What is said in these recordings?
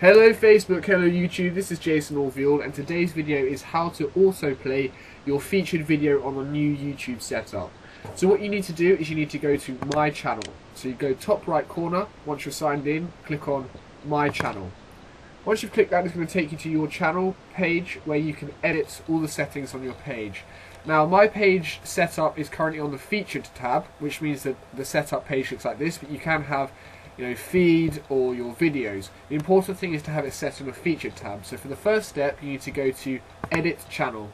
Hello Facebook, hello YouTube, this is Jason Orville and today's video is how to autoplay your featured video on a new YouTube setup. So what you need to do is you need to go to My Channel. So you go top right corner, once you're signed in, click on My Channel. Once you've clicked that, it's going to take you to your channel page where you can edit all the settings on your page. Now my page setup is currently on the featured tab, which means that the setup page looks like this, but you can have you know, feed or your videos. The important thing is to have it set on a featured tab. So for the first step, you need to go to Edit Channel.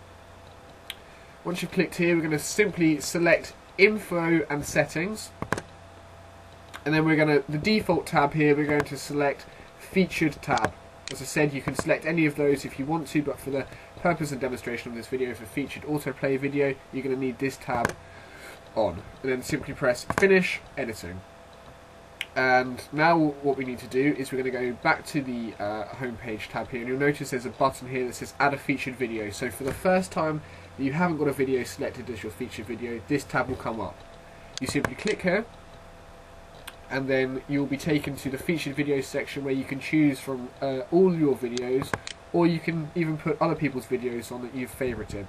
Once you've clicked here, we're going to simply select Info and Settings. And then we're going to, the default tab here, we're going to select Featured tab. As I said, you can select any of those if you want to, but for the purpose and demonstration of this video, for featured autoplay video, you're going to need this tab on. And then simply press Finish Editing. And now what we need to do is we're going to go back to the uh, homepage tab here and you'll notice there's a button here that says add a featured video. So for the first time that you haven't got a video selected as your featured video, this tab will come up. You simply click here and then you'll be taken to the featured videos section where you can choose from uh, all your videos or you can even put other people's videos on that you've favorited.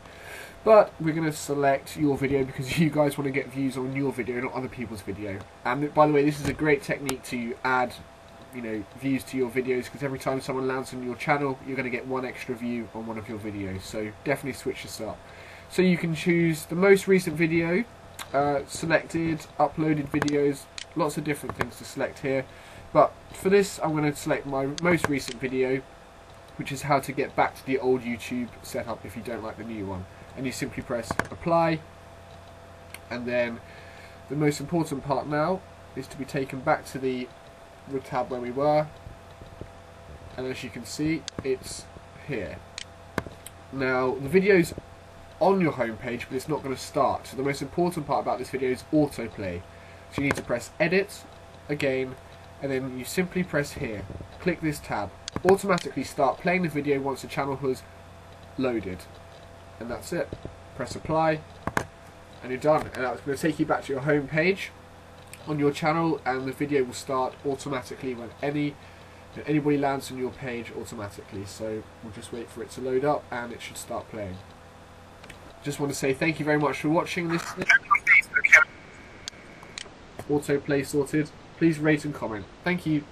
But we're going to select your video because you guys want to get views on your video, not other people's video. And by the way, this is a great technique to add you know views to your videos because every time someone lands on your channel you're going to get one extra view on one of your videos so definitely switch this up so you can choose the most recent video uh, selected uploaded videos lots of different things to select here but for this I'm going to select my most recent video which is how to get back to the old YouTube setup if you don't like the new one. And you simply press apply and then the most important part now is to be taken back to the, the tab where we were and as you can see it's here. Now the video's on your home page but it's not going to start so the most important part about this video is autoplay. So you need to press edit again and then you simply press here. Click this tab automatically start playing the video once the channel has loaded. And that's it. Press apply and you're done. And that's going to take you back to your home page on your channel and the video will start automatically when any anybody lands on your page automatically. So we'll just wait for it to load up and it should start playing. Just want to say thank you very much for watching this. Autoplay sorted. Please rate and comment. Thank you.